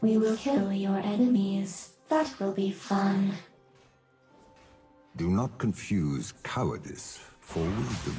We will kill your enemies. That will be fun. Do not confuse cowardice for wisdom.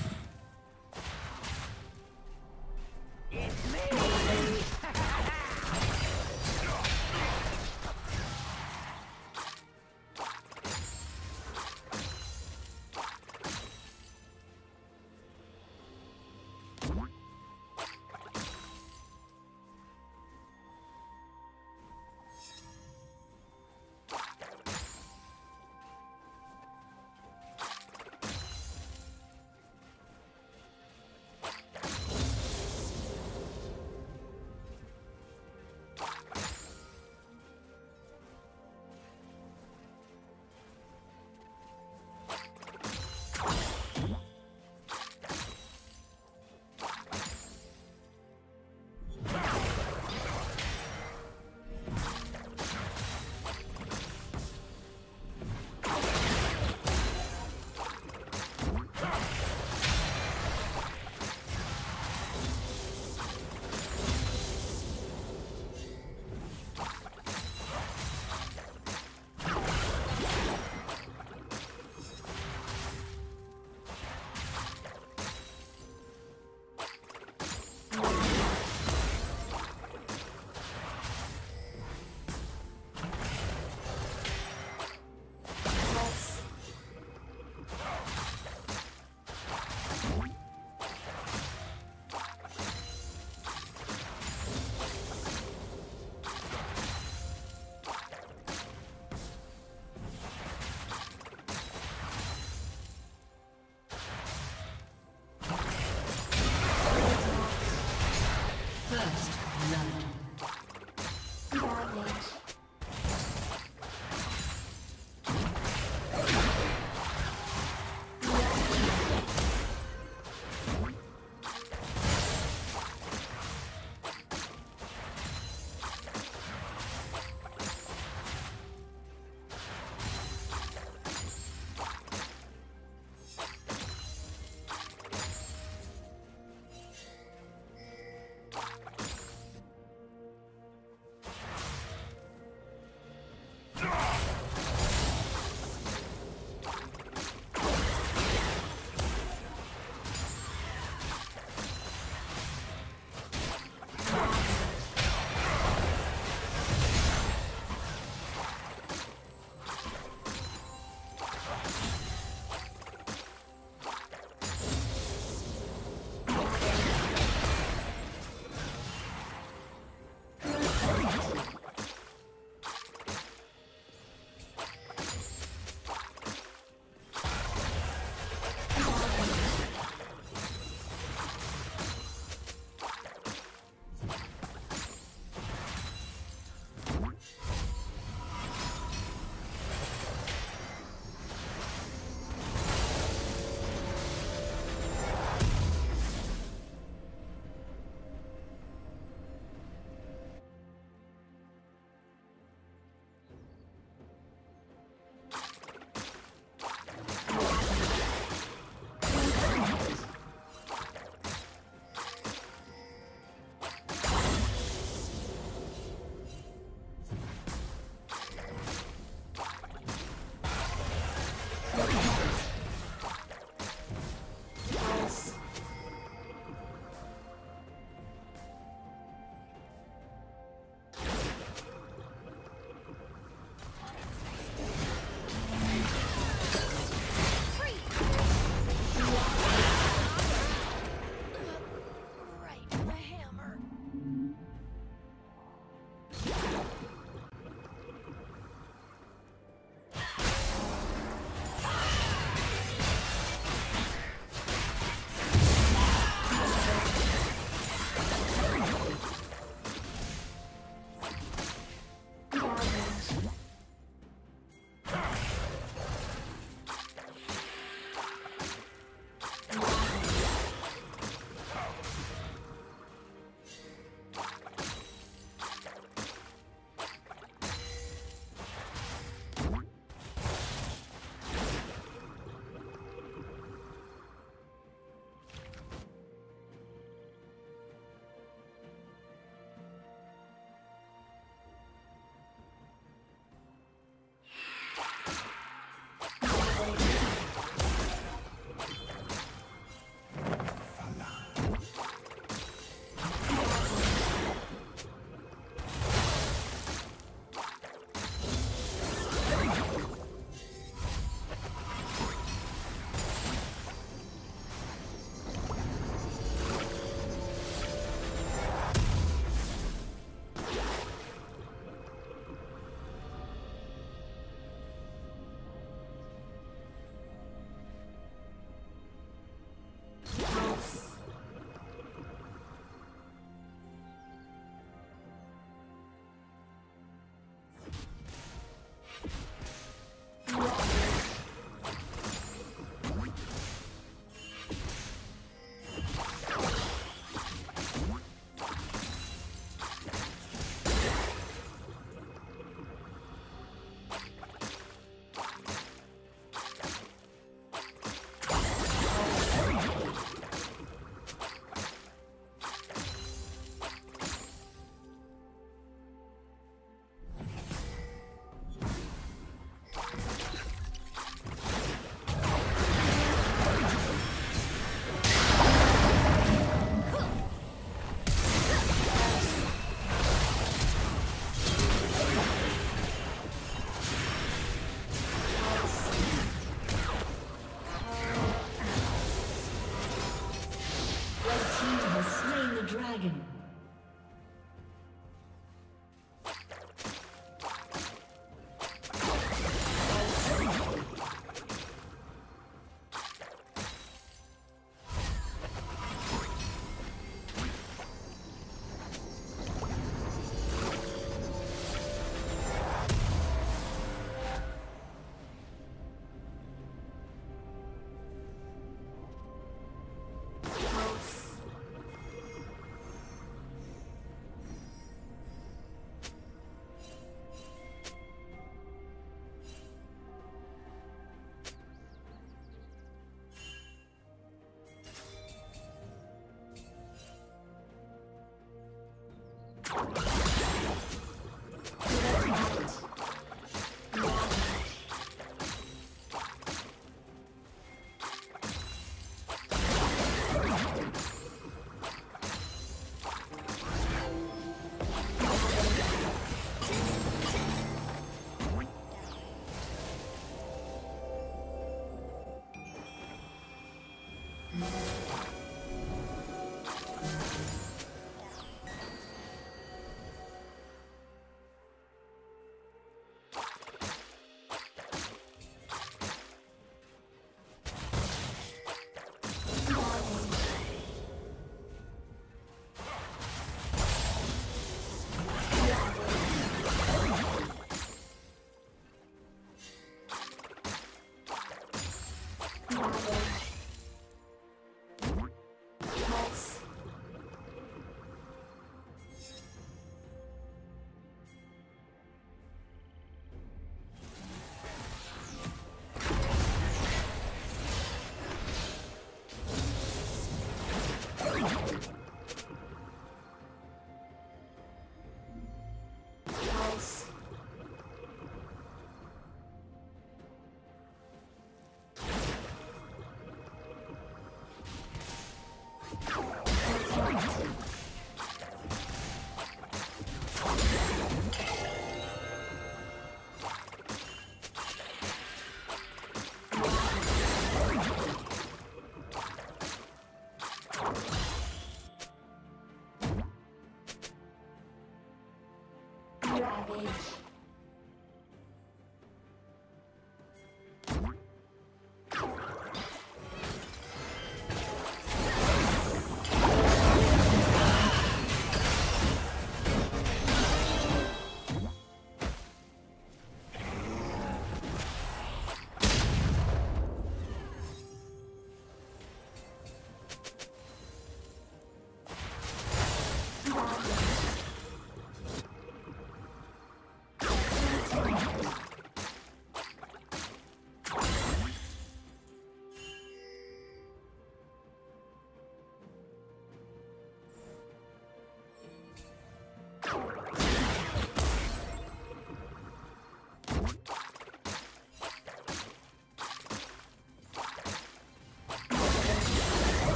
dragon.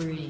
Killing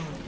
Has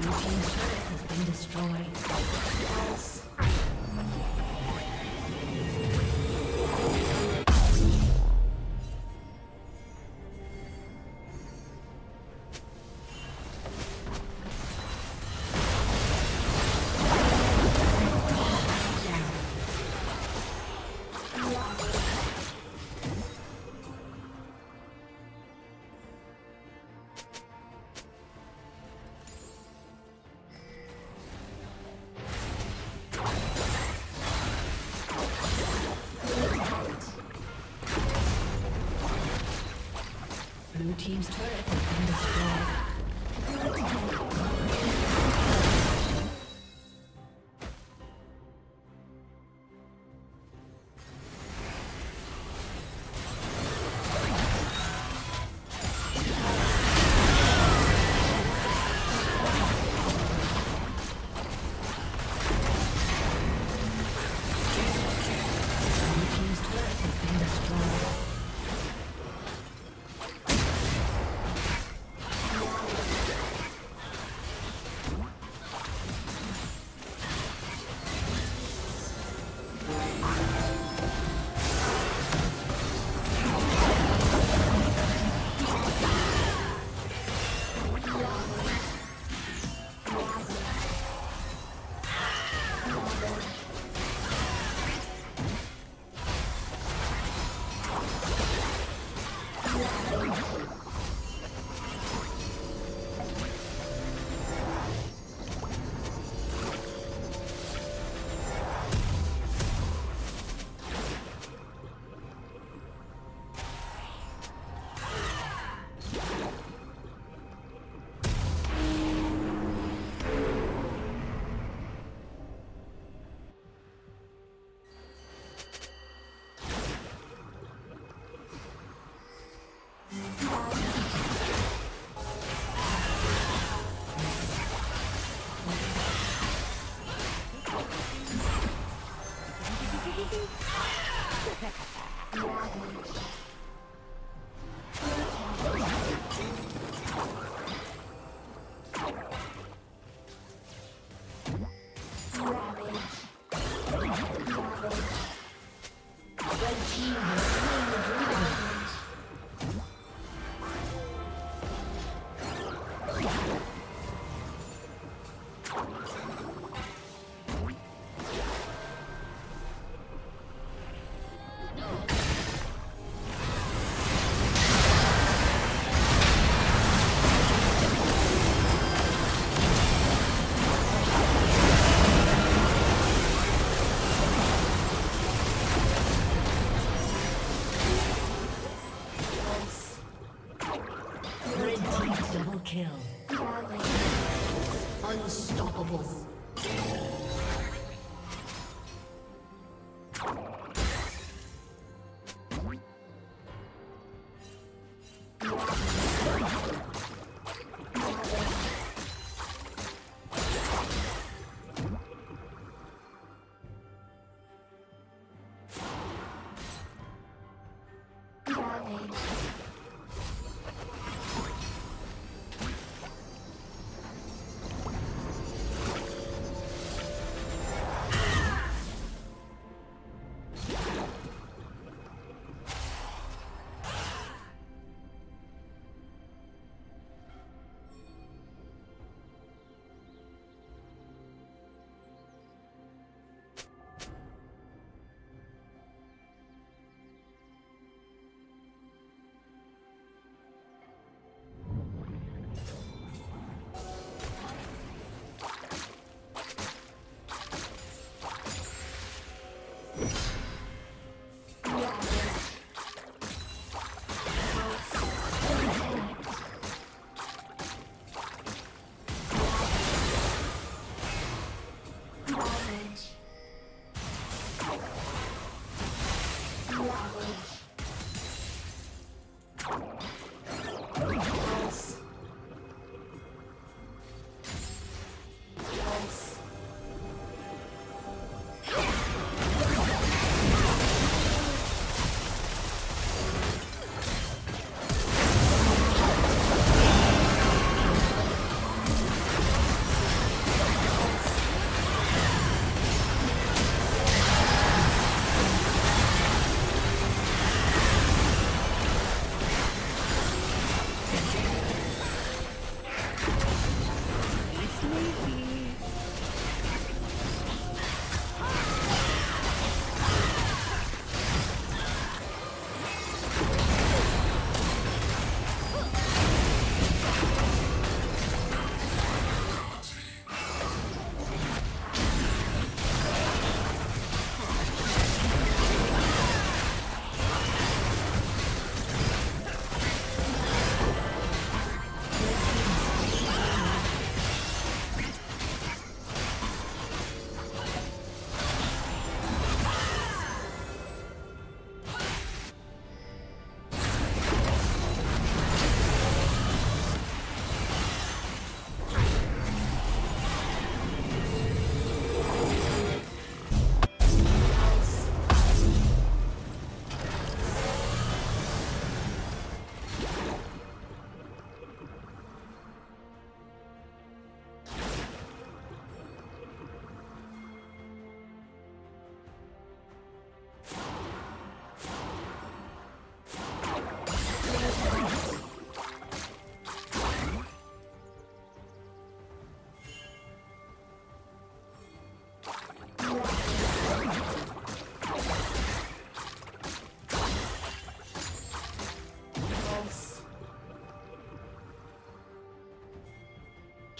Blue team's turret has been destroyed. Pulse.